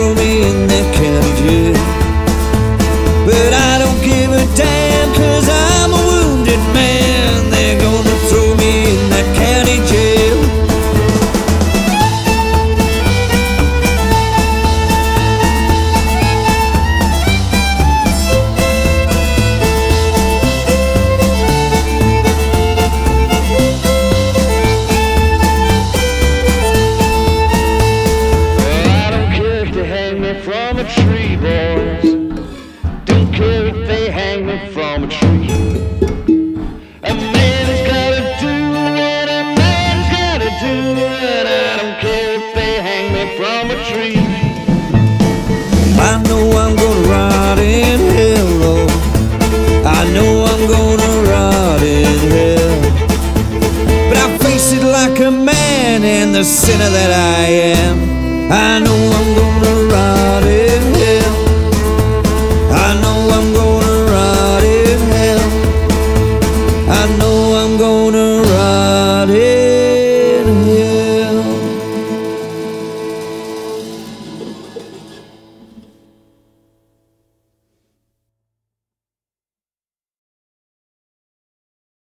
throw me in the from a tree, boys. Don't care if they hang me from a tree. A man has gotta do what a man's gotta do, and I don't care if they hang me from a tree. I know I'm gonna rot in hell, Lord. I know I'm gonna rot in hell. But I face it like a man, and the sinner that I am. I know